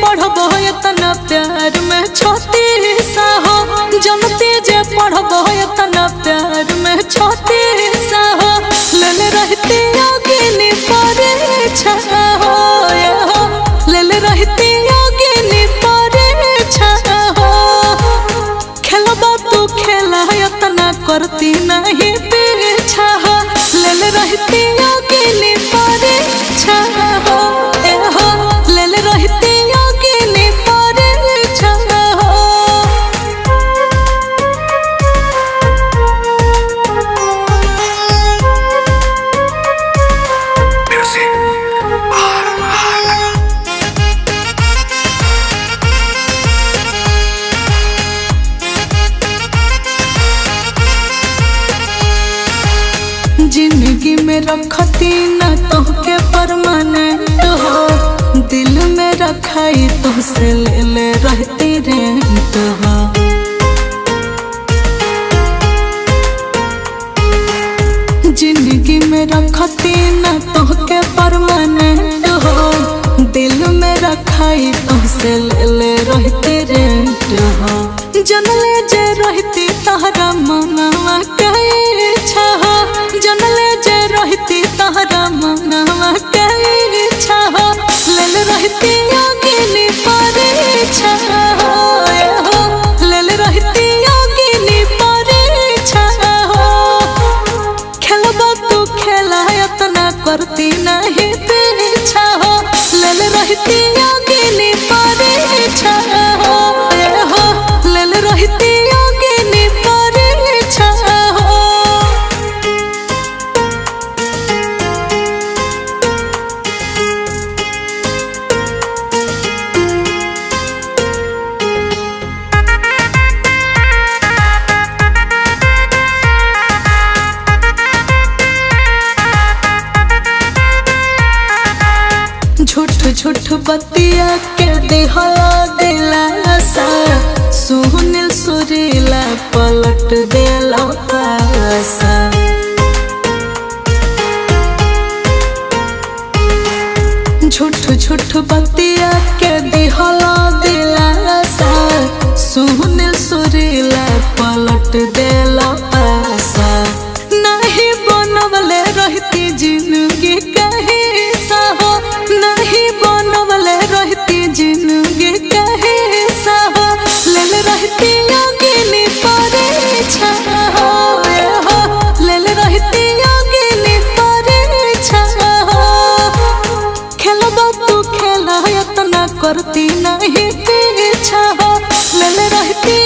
पढ़ब एतना प्यार में छोती करती नहीं. रखती न तोहके परमानेंट हो। दिल में रखाई तो ले ले रहती रेंट हो। ज़िंदगी में रखती न तोहके परमानेंट हो। दिल में रखाई तो से ले ले रहती रेंट हो। जनले जे रहती तहरा मनवा कहे छह जनले रहती तहरा मनवा कहे छह। लेल रहती अग्नि परे छह। लेल रहती अग्नि परे छह। खेलबा तू खेला, एतना करती नहीं पीछा हो लेल रहती अग्नि परे झूठ बतिया के देहला दिलासा सुन सुरीला पलट देला पासा झूठ झूठ बतिया के देहला दिलासा सुनील नहीं पीछा लल रहती